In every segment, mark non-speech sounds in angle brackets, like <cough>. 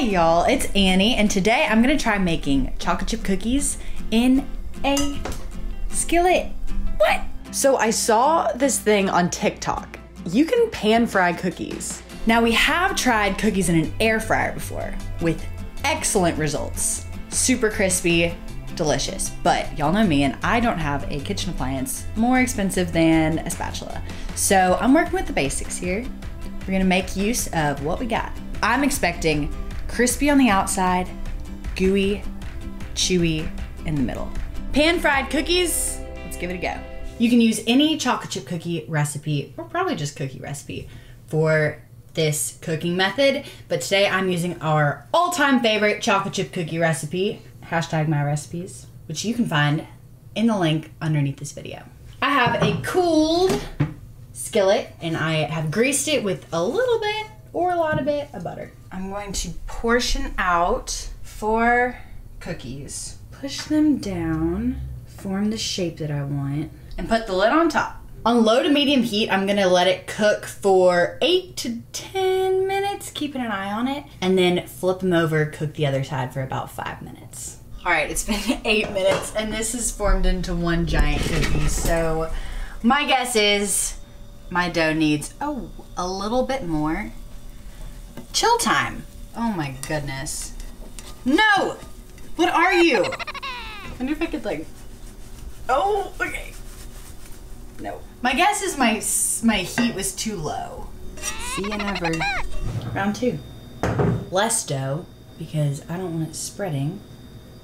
y'all, it's Annie, and today I'm gonna try making chocolate chip cookies in a skillet. What? So I saw this thing on TikTok. You can pan fry cookies. Now we have tried cookies in an air fryer before with excellent results. Super crispy, delicious. But y'all know me and I don't have a kitchen appliance more expensive than a spatula. So I'm working with the basics here. We're gonna make use of what we got. I'm expecting crispy on the outside, gooey, chewy in the middle. Pan fried cookies, let's give it a go. You can use any chocolate chip cookie recipe, or probably just cookie recipe, for this cooking method. But today I'm using our all time favorite chocolate chip cookie recipe, hashtag MyRecipes, which you can find in the link underneath this video. I have a cooled skillet and I have greased it with a little bit or a lot of it of butter. I'm going to portion out four cookies, push them down, form the shape that I want, and put the lid on top. On low to medium heat, I'm gonna let it cook for eight to 10 minutes, keeping an eye on it, and then flip them over, cook the other side for about five minutes. All right, it's been <laughs> eight minutes, and this is formed into one giant cookie. So my guess is my dough needs, oh, a little bit more. Chill time. Oh my goodness. No! What are you? <laughs> I wonder if I could like, oh, okay. No. My guess is my my heat was too low. See you never. Round two. Less dough because I don't want it spreading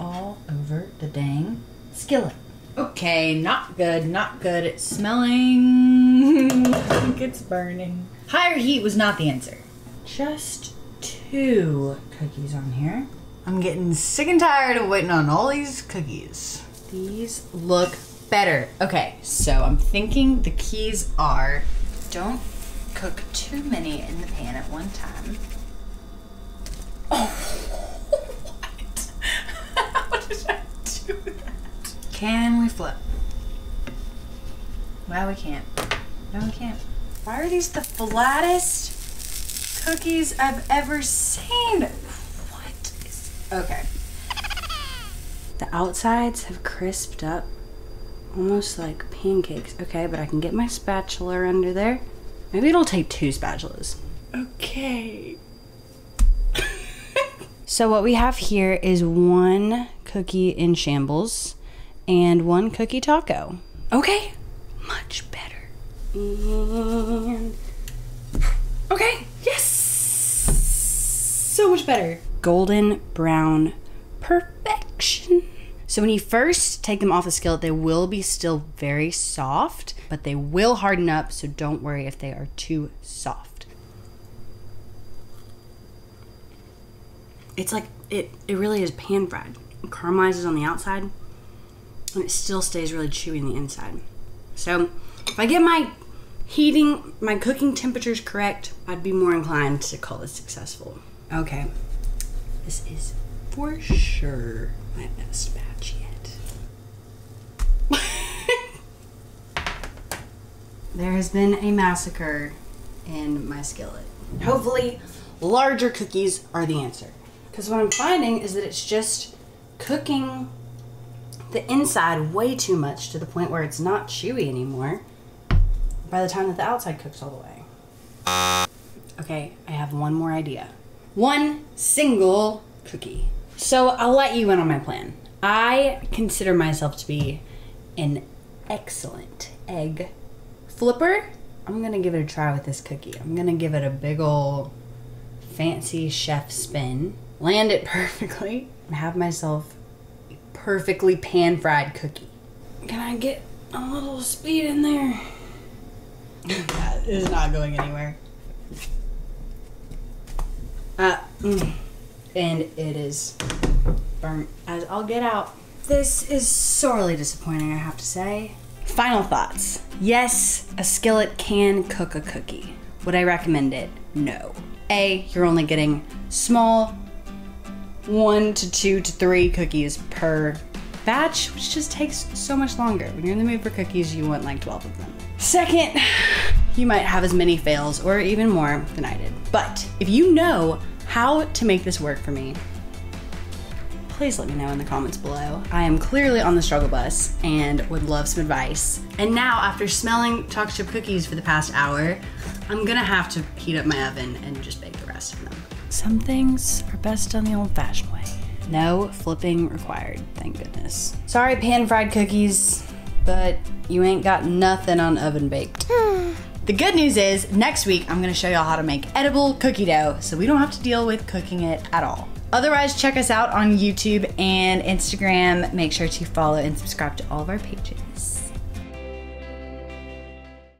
all over the dang skillet. Okay, not good, not good. It's smelling. <laughs> I think it's burning. Higher heat was not the answer. Just two cookies on here. I'm getting sick and tired of waiting on all these cookies. These look better. Okay, so I'm thinking the keys are don't cook too many in the pan at one time. <laughs> Oh, what? <laughs> How did I do that? Can we flip? Well, we can't. No, we can't. Why are these the flattest cookies I've ever seen? What is. Okay. The outsides have crisped up almost like pancakes. Okay, but I can get my spatula under there. Maybe it'll take two spatulas. Okay. <laughs> so what we have here is one cookie in shambles and one cookie taco. Okay, much better. And okay, so much better. Golden brown perfection. So when you first take them off the skillet, they will be still very soft, but they will harden up, so don't worry if they are too soft. It's like it it really is pan fried. It caramelizes on the outside and it still stays really chewy on the inside. So if I get my heating my cooking temperatures correct, I'd be more inclined to call this successful. Okay. This is for sure my best batch yet. <laughs> there has been a massacre in my skillet. Hopefully, larger cookies are the answer. Because what I'm finding is that it's just cooking the inside way too much to the point where it's not chewy anymore by the time that the outside cooks all the way. Okay, I have one more idea. One single cookie. So I'll let you in on my plan. I consider myself to be an excellent egg flipper. I'm gonna give it a try with this cookie. I'm gonna give it a big ol' fancy chef spin, land it <laughs> perfectly, and have myself a perfectly pan fried cookie. Can I get a little speed in there? <laughs> that is not going anywhere. Uh, mm. and it is burnt as I'll get out. This is sorely disappointing, I have to say. Final thoughts. Yes, a skillet can cook a cookie. Would I recommend it? No. A, you're only getting small, one to two to three cookies per batch, which just takes so much longer. When you're in the mood for cookies, you want like 12 of them. Second, you might have as many fails or even more than I did. But if you know how to make this work for me, please let me know in the comments below. I am clearly on the struggle bus and would love some advice. And now, after smelling chocolate chip cookies for the past hour, I'm gonna have to heat up my oven and just bake the rest of them. Some things are best done the old fashioned way. No flipping required, thank goodness. Sorry, pan fried cookies, but you ain't got nothing on oven baked. <sighs> The good news is, next week I'm gonna show y'all how to make edible cookie dough so we don't have to deal with cooking it at all. Otherwise, check us out on YouTube and Instagram. Make sure to follow and subscribe to all of our pages.